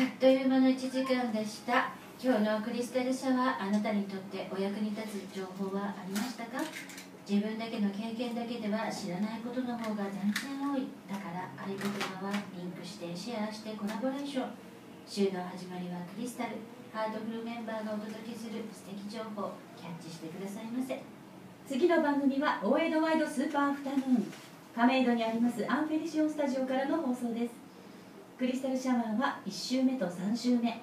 あっという間の1時間でした。今日のクリスタルシャワーあなたにとってお役に立つ情報はありましたか？自分だけの経験だけでは知らないことの方が全然多い。だから合言葉はリンクしてシェアしてコラボレーション。週の始まりはクリスタル。ハートフルメンバーがお届けする素敵情報キャッチしてくださいませ。次の番組は大江戸ワイドスーパーアフタヌーン。亀戸にありますアンフェリシオンスタジオからの放送です。クリスタルシャワーは1週目と3週目。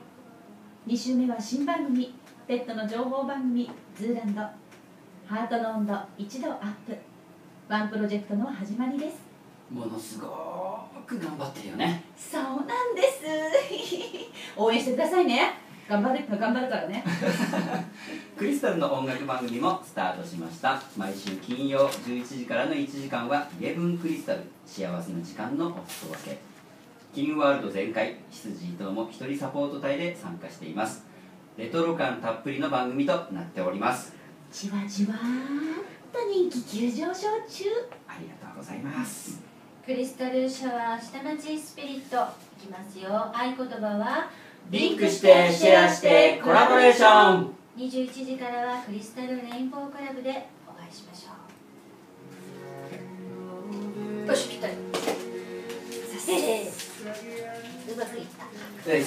2週目は新番組ペットの情報番組ズーランド。ハートの温度1度アップ。ワンプロジェクトの始まりです。ものすごく頑張ってるよね。そうなんです。応援してくださいね。頑張る頑張るからね。クリスタルの音楽番組もスタートしました。毎週金曜11時からの1時間はイレブンクリスタル。幸せな時間のお届けキングワールド全開羊伊藤も一人サポート隊で参加しています。レトロ感たっぷりの番組となっております。じわじわーっと人気急上昇中。ありがとうございます。クリスタルシャワー下町スピリットいきますよ。合言葉はリンクしてシェアしてコラボレーション。21時からはクリスタルレインボークラブでお会いしましょう。よしぴったりさせうまくいった。はい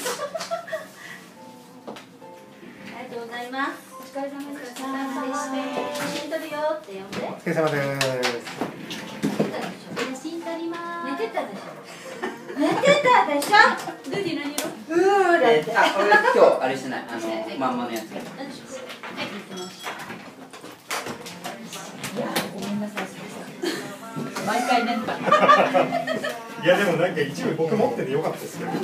ありがとうございます。お疲れ様でした。お疲れ様でした。写真撮るよって呼んでお疲れ様です。写真撮ります寝てたでしょ。寝てたでしょ。ルディ何色うーだってえあ俺今日あれしてないあのまんまのやつはいましたいやーごめんなさい毎回ねいやでもなんか一部僕持っててよかったですけど。やっ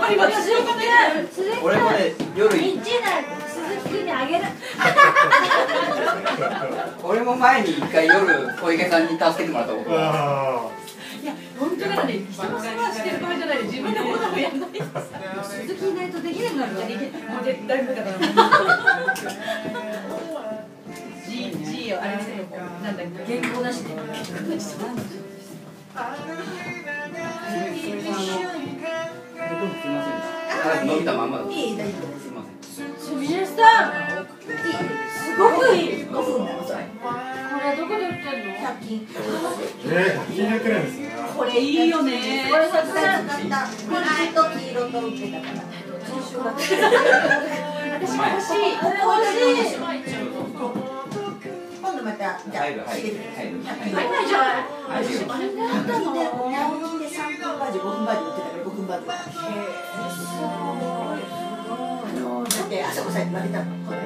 ぱり私のため鈴木俺もね夜道な鈴木君にあげる。俺も前に一回夜小池さんに助けてもらったことがあいや本当だからね人の世話してる場合じゃないで自分でものをやんない鈴木いないとできなくなるよもう絶対無理だから。G G よあれですよなんだっけ原稿なしですいませんでした早く伸びたまんまだったいい。大丈すいませんすみれさんすごくいい。5分なのそれこれどこで売ってんの100均。えー、気に入ってるんですね。これい。いよねこれさ使ったピンクと黄色と売ってたから私欲しい欲しい今度またじゃあ入る入る入る100均入んないじゃない入るよあれねあっ100たの均で100均で3分バージョン5分バージョン売ってたから5分バージョンあのだって朝子さんに言われたのこれ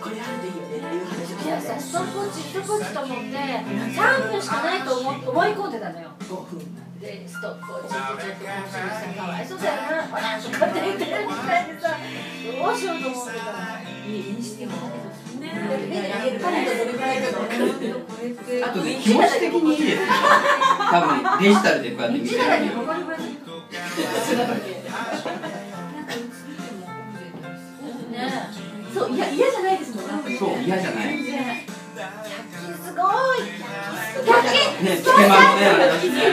これあるといいよねっていう話をいやさストップウォッチストップウォッチと思って3分しかないと思思い込んでたのよ5分なんででストップウォッチってちょっとかわいそうだよなほらとかって言ってるみたいでさどうしようと思ってたのいいにしてもねやっぱりどれぐらいかが分かるこれってあとね気持ち的にいいです多分デジタルでこうやって見せられる。そういや嫌じゃないですもんそう嫌じゃない全然100すごい100均ねつけまんねあれだしね100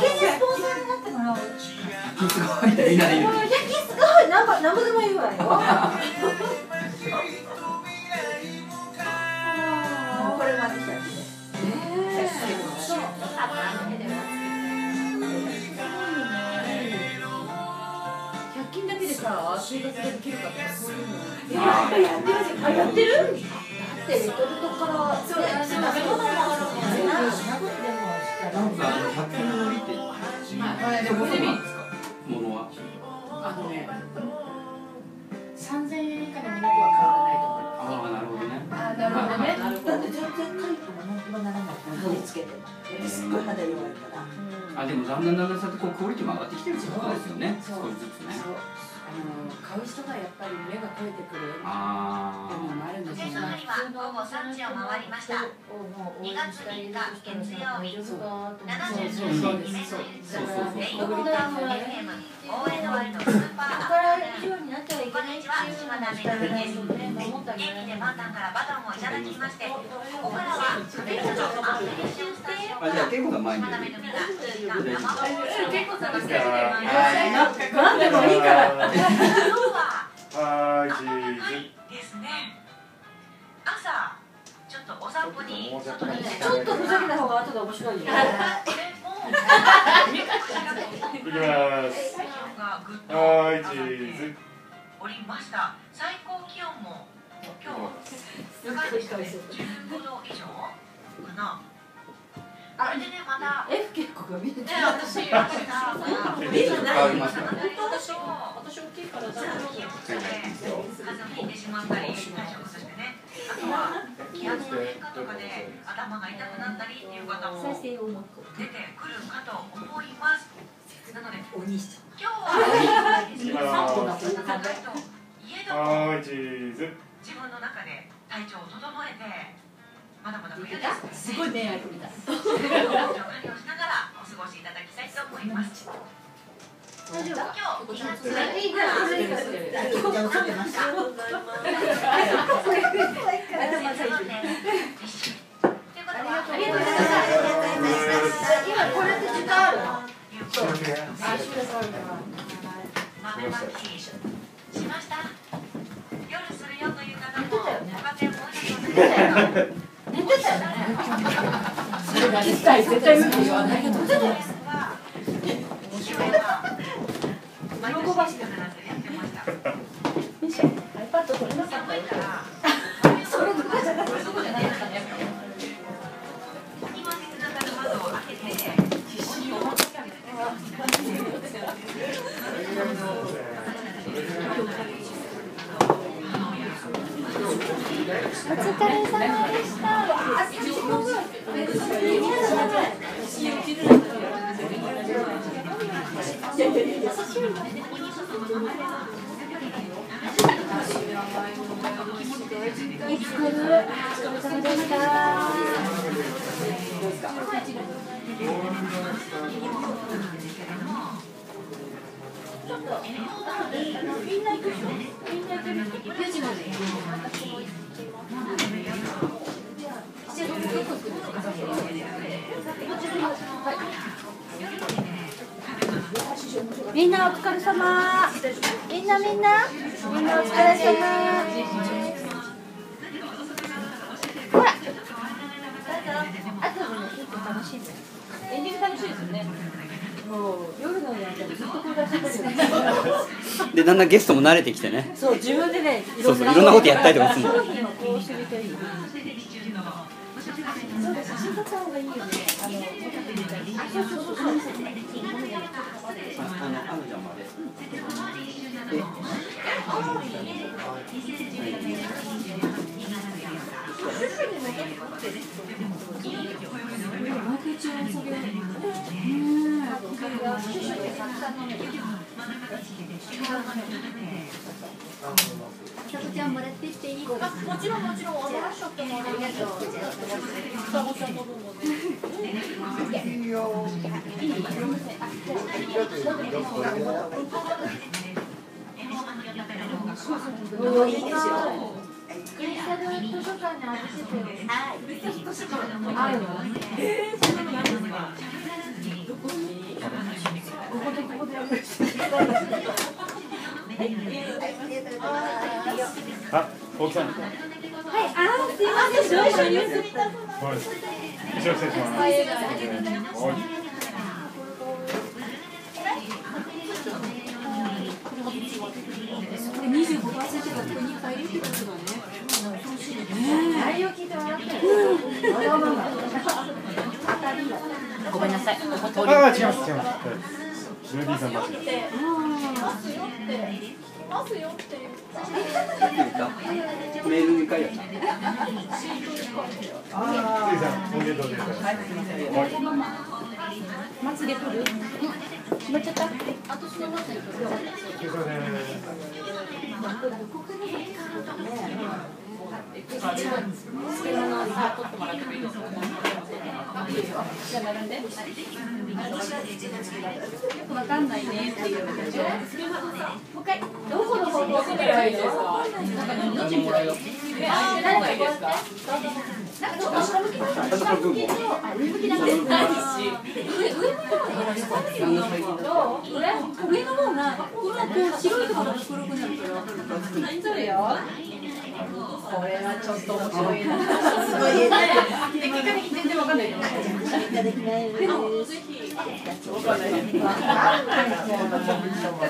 均でスポンサーになったからおうすごいねいないいる100均すごいなんかなんぼでもいいわよ生活できるかとかそういうのいややっぱやってるあやってるだってレトルトからそうやって食べ物もあるもんねなんなことでもしたらあの100均のりってはいでもそうなんですか物はあのね、3000円以下のものとは変わらないと思う。ああなるほどねあなるほどねだって全然かゆくもなんともならないから取り付けてもすっごい肌弱いからあでもだんだんだんだんそうやってこうクオリティも上がってきてるってことですよねそう少しずつねの買う人がやっぱり目が肥えてくるあ部分もあるんですよね。今午後3時を回りました。2月3日月曜日。そうそう72そうメそうガヘルツレインボ FM 大江戸ワイドスーパーここからアフタヌーこんにちは島田めぐみです元気でバンタンからバトンをいただきましてここからは亀戸のアンフィリションスタジオあじゃあ恵子さん前に島田めぐみが2時間生放送結構探してる何でもいいから今日はい。ですね朝ちょっとお散歩にちょっとふざけた方が後で面白い。よこれもズい。きますはい。チーズおりました最高気温も今日高い。ですね15度以上かなあれでね。また F 結構が見てね。私明日が見る変わりますよね。私私大きいから大丈夫気をつけて風邪をひいてしまったり対処としてね。あとは気圧の変化とかで頭が痛くなったりっていう方も出てくるかと思いますなのでお兄ち今日はいきます暖かいといえども自分の中で体調を整えてまだまだ冬ですすごい恋愛みたい体調管理をしながらお過ごしいただきたいと思います大丈夫か今日2月いいからじゃあ映ってましたということで、ありがとうございます。今これって時間あるのあ、豆まきした。夜するよという方も、ご家庭も多いと思います。寝てたよねそれが絶対ない。けど勢い。は毎年必ずやってました。iPad 取れなかったちょっとみんな行く。で。私もす。みんなお疲れ様。みんなみんな。みんなお疲れ様。ほら。あとのね結構楽しいねエンディング楽しいですよね。もう夜の間にずっとこれ出してるでだんだんゲストも慣れてきてね。そう自分でねそうそういろんなことやったりとかするの。商品をこうしてみていいそうだ写真撮った方がいいよねあのあそうそうそうそう。あのあのちゃん。までさとちゃんもらってっていいもちろんもちろんお話しちゃってもありがとう双子ちゃんの分もねいいです。よクリスタル図書館に預けてよはいクリスタル図書館あるのえー、そんなのあるんですかどこにこことここでやるあ大木さん。はい、あー、すいません、少々ニュース見たはい一緒に失礼しますはいこれ25%がここにいっぱいいるってことだね内容聞いて笑ったよごめんなさい。ここ通りああ違います違いますはい。ジューディさんたちます。よってます。よっていうメールに書いてあったジューディさんおめでとうござい。ます。はい。まつげ取る決まっちゃったお疲れ様です。だから漬物さ取ってもらってもい。いです。かじゃあ並んでよくわかんないねって。いうもう一回どこの？方向どこではいいですかどっちもらうよあーいいですかなんかちょっと下向きだ下向きとあ上向きだって。何し上上の方がどう上上の方が今こう白いところが黒くなるからそうよこれはちょっと面白いなすごい絵だで結果的に全然わかんないよいただきますでもぜひわかんないです全く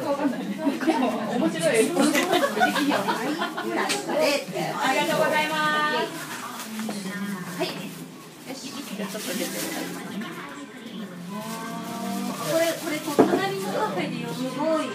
わかんない面白いですありがとうございますはい。ちょっと出てるこれこれ隣のカフェでよすごい